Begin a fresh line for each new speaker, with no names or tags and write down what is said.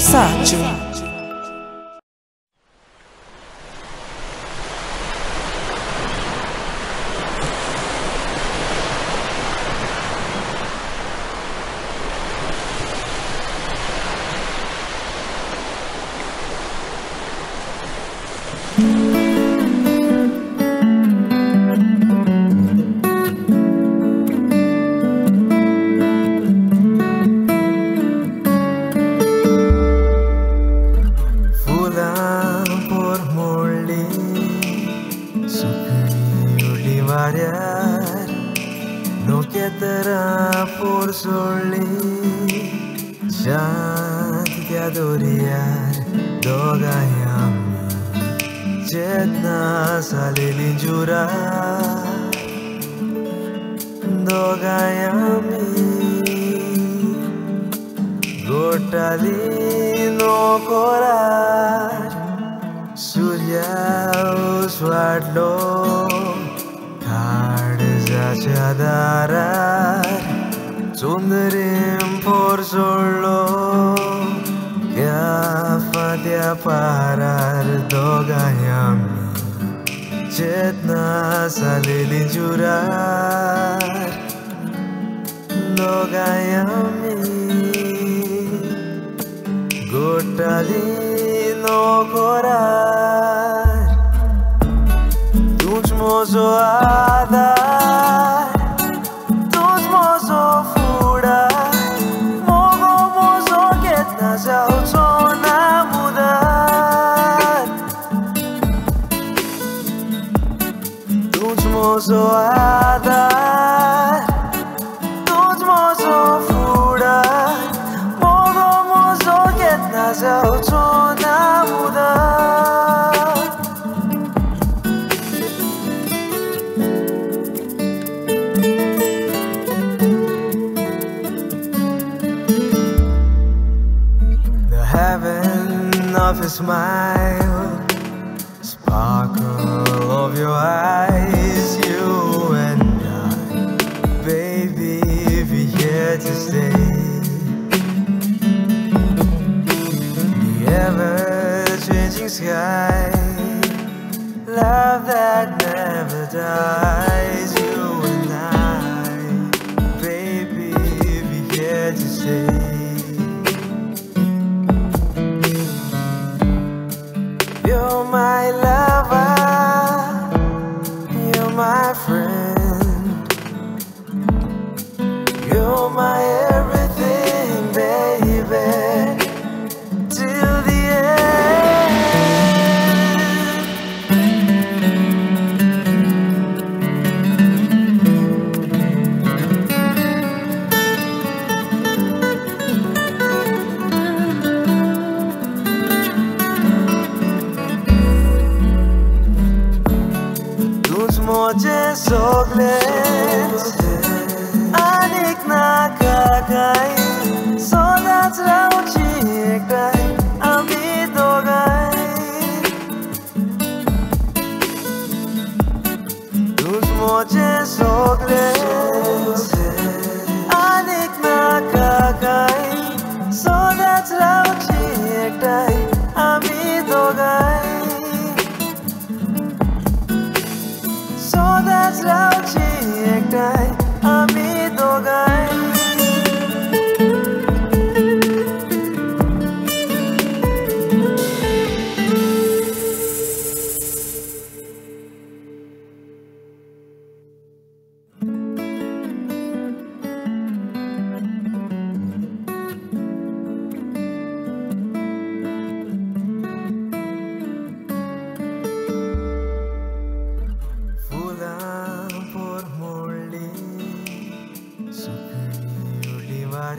撒娇 terá por soli. Shanti te adoriar dogayama Chetna salili jura dogayami Gotali no korar Surya uswadlo Sundarim por solo Ya fatia parar dogayam Chetna salili jurar Dogayami Gotali no corar Tunch mozo adar 要做那牡丹？独自摸索爱。Of a smile, sparkle of your eyes, you and I, baby, we're here to stay. The ever-changing sky, love that never dies, you and I, baby, we're here to stay. Moje soglet Anik na kakaj Sodat rauci ekaj Ami dogaj. Tuż moje soglet